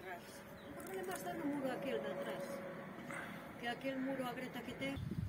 barras. El problema está en el muro aquel de atrás, que aquel muro agreta que té.